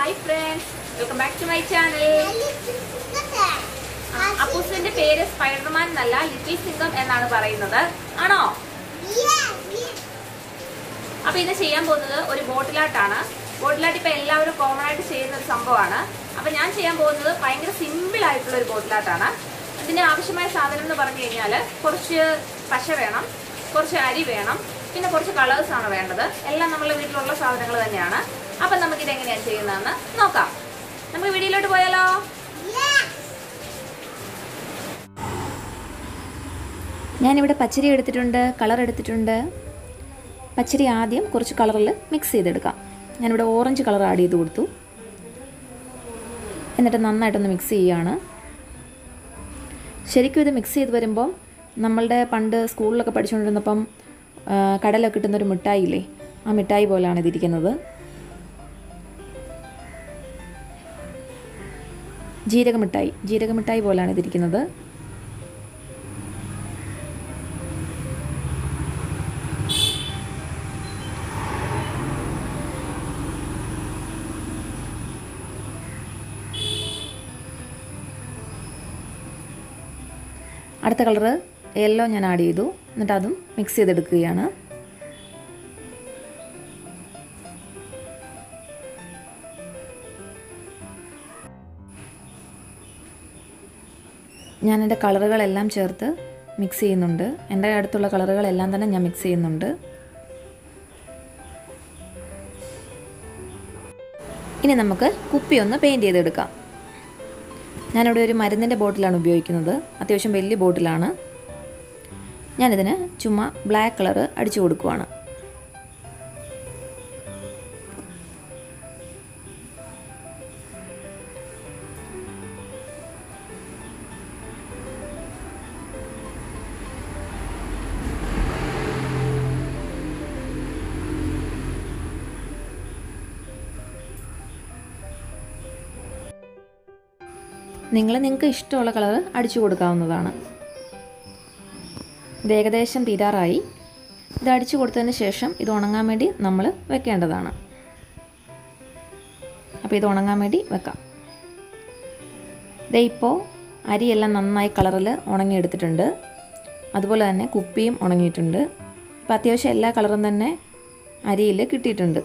Hi friends welcome back to my channel അപ്പൂസിന്റെ പേര് Spiderman എന്നല്ല little Singham എന്നാണ് പറയുന്നത്. ആണോ? അപ്പൊ ഇത് ചെയ്യാൻ പോകുന്നത് ഒരു ബോട്ടിലാട്ടാണ്. ബോട്ടിലാട്ട് ഇപ്പൊ എല്ലാവരും കോമൺ ആയിട്ട് ചെയ്യുന്ന ഒരു സംഭവമാണ്. അപ്പൊ ഞാൻ ചെയ്യാൻ പോകുന്നത് ഭയങ്കര സിമ്പിൾ ആയിട്ടുള്ള ഒരു ബോട്ടിലാട്ടാണ്. ഇതിന് ആവശ്യമായ സാധനം എന്ന് പറഞ്ഞു കഴിഞ്ഞാൽ കുറച്ച് പശ വേണം കുറച്ച് അരി വേണം പിന്നെ കുറച്ച് കളേഴ്സ് ആണ് വേണ്ടത്. എല്ലാം നമ്മളെ വീട്ടിലുള്ള സാധനങ്ങൾ തന്നെയാണ്. അപ്പൊ നമുക്ക് ഇത് എങ്ങനെയാണ് ചെയ്യുന്നതെന്ന് നോക്കാം. നമുക്ക് വീഡിയോയിലോട്ട് പോയാലോ? ഞാനിവിടെ പച്ചരി എടുത്തിട്ടുണ്ട് കളർ എടുത്തിട്ടുണ്ട്. പച്ചരി ആദ്യം കുറച്ച് കളറിൽ മിക്സ് ചെയ്തെടുക്കാം. ഞാനിവിടെ ഓറഞ്ച് കളർ ആഡ് ചെയ്ത് കൊടുത്തു. എന്നിട്ട് നന്നായിട്ടൊന്ന് മിക്സ് ചെയ്യുകയാണ് ശരിക്കും ഇത് മിക്സ് ചെയ്ത് വരുമ്പം നമ്മളുടെ പണ്ട് സ്കൂളിലൊക്കെ പഠിച്ചുകൊണ്ടിരുന്നപ്പം കടലൊക്കെ കിട്ടുന്നൊരു മിഠായി ഇല്ലേ ആ മിഠായി പോലെയാണ് ഇതിരിക്കുന്നത്. ജീരക മിഠായി. ജീരക മിഠായി പോലെയാണ് ഇതിരിക്കുന്നത്. അടുത്ത കളറ് യെല്ലോ ഞാൻ ആഡ് ചെയ്തു. എന്നിട്ട് അതും മിക്സ് ചെയ്തെടുക്കുകയാണ്. ഞാൻ എന്റെ കളറുകളെല്ലാം ചേർത്ത് മിക്സ് ചെയ്യുന്നുണ്ട്. എന്റെ അടുത്തുള്ള കളറുകളെല്ലാം തന്നെ ഞാൻ മിക്സ് ചെയ്യുന്നുണ്ട്. ഇനി നമുക്ക് കുപ്പി ഒന്ന് പെയിന്റ് ചെയ്തെടുക്കാം. ഞാനിവിടെ ഒരു മരുന്നിന്റെ ബോട്ടിലാണ് ഉപയോഗിക്കുന്നത്. അത്യാവശ്യം വലിയ ബോട്ടിലാണ്. ഞാനിതിന് ചുമ്മാ ബ്ലാക്ക് കളറ് അടിച്ചു കൊടുക്കുവാണ്. നിങ്ങൾ നിങ്ങൾക്ക് ഇഷ്ടമുള്ള കളർ അടിച്ചു കൊടുക്കാവുന്നതാണ്. ഇത് ഏകദേശം തീരാറായി. ഇത് അടിച്ചു കൊടുത്തതിന് ശേഷം ഇത് ഉണങ്ങാൻ വേണ്ടി നമ്മൾ വെക്കേണ്ടതാണ്. അപ്പോൾ ഇത് ഉണങ്ങാൻ വേണ്ടി വെക്കാം. ദേ ഇപ്പോൾ അരിയെല്ലാം നന്നായി കളറിൽ ഉണങ്ങിയെടുത്തിട്ടുണ്ട്. അതുപോലെ തന്നെ കുപ്പിയും ഉണങ്ങിയിട്ടുണ്ട്. ഇപ്പോൾ അത്യാവശ്യം എല്ലാ കളറും തന്നെ അരിയിൽ കിട്ടിയിട്ടുണ്ട്.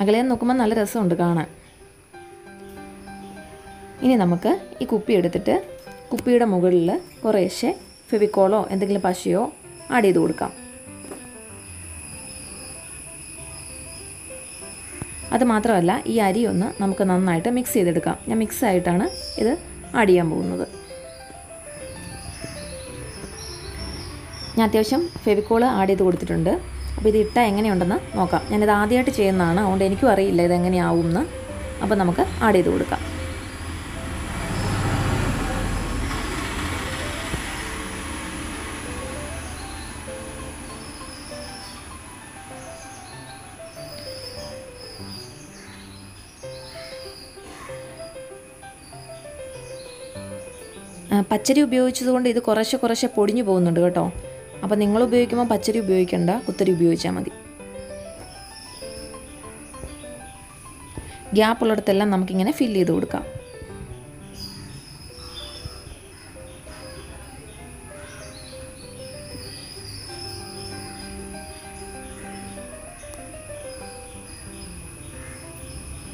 അകലെ നോക്കുമ്പോൾ നല്ല രസമുണ്ട് കാണാൻ. ഇനി നമുക്ക് ഈ കുപ്പി എടുത്തിട്ട് കുപ്പിയുടെ മുകളിൽ കുറേശ്ശെ ഫെവിക്കോളോ എന്തെങ്കിലും പശയോ ആഡ് ചെയ്ത് കൊടുക്കാം. അത് മാത്രമല്ല ഈ അരി ഒന്ന് നമുക്ക് നന്നായിട്ട് മിക്സ് ചെയ്തെടുക്കാം. ഞാൻ മിക്സ് ആയിട്ടാണ് ഇത് ആഡ് ചെയ്യാൻ പോകുന്നത്. ഞാൻ അത്യാവശ്യം ഫെവിക്കോൾ ആഡ് ചെയ്ത് കൊടുത്തിട്ടുണ്ട്. അപ്പോൾ ഇത് ഇട്ടാൽ എങ്ങനെയുണ്ടെന്ന് നോക്കാം. ഞാനിത് ആദ്യമായിട്ട് ചെയ്യുന്നതാണ്. അതുകൊണ്ട് എനിക്കും അറിയില്ല ഇത് എങ്ങനെയാവും എന്ന് അപ്പോൾ നമുക്ക് ആഡ് ചെയ്ത് കൊടുക്കാം. പച്ചരി ഉപയോഗിച്ചതുകൊണ്ട് ഇത് കുറേശ്ശെ കുറേശ്ശെ പൊടിഞ്ഞു പോകുന്നുണ്ട് കേട്ടോ. അപ്പോൾ നിങ്ങൾ ഉപയോഗിക്കുമ്പോൾ പച്ചരി ഉപയോഗിക്കേണ്ട കുത്തരി ഉപയോഗിച്ചാൽ മതി. ഗ്യാപ്പ് ഉള്ളിടത്തെല്ലാം നമുക്കിങ്ങനെ ഫില്ല് ചെയ്ത് കൊടുക്കാം.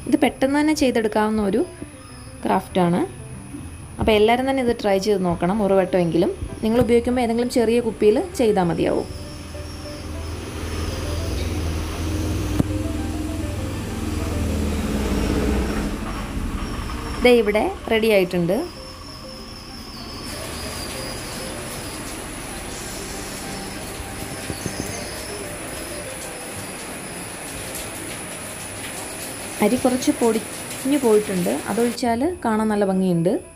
ഇത് പെട്ടെന്ന് തന്നെ ചെയ്തെടുക്കാവുന്ന ഒരു ക്രാഫ്റ്റാണ് അപ്പോൾ എല്ലാവരും തന്നെ ഇത് ട്രൈ ചെയ്ത് നോക്കണം ഒരു നിങ്ങൾ ഉപയോഗിക്കുമ്പോൾ ഏതെങ്കിലും ചെറിയ കുപ്പിയിൽ ചെയ്താൽ മതിയാവും. ദേ ഇവിടെ റെഡി ആയിട്ടുണ്ട്. അരി കുറച്ച് പൊടിഞ്ഞു പോയിട്ടുണ്ട്. അതൊഴിച്ചാൽ കാണാൻ നല്ല ഭംഗിയുണ്ട്.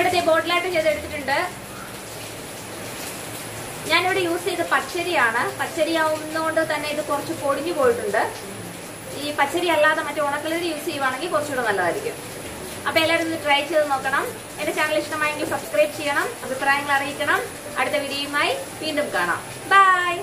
ഇവിടുത്തെ ബോട്ടിലായിട്ട് ചെയ്തെടുത്തിട്ടുണ്ട് ഞാനിവിടെ യൂസ് ചെയ്ത പച്ചരിയാണ്. പച്ചരി ആവുന്നതുകൊണ്ട് തന്നെ ഇത് കുറച്ച് പൊടിഞ്ഞു പോയിട്ടുണ്ട്. ഈ പച്ചരി അല്ലാതെ മറ്റേ ഉണക്കലരി യൂസ് ചെയ്യുവാണെങ്കിൽ കുറച്ചുകൂടെ നല്ലതായിരിക്കും. അപ്പൊ എല്ലാവരും ഒന്ന് ട്രൈ ചെയ്ത് നോക്കണം. എന്റെ ചാനൽ ഇഷ്ടമായെങ്കിൽ സബ്സ്ക്രൈബ് ചെയ്യണം അഭിപ്രായങ്ങൾ അറിയിക്കണം. അടുത്ത വീഡിയോയുമായി വീണ്ടും കാണാം. ബൈ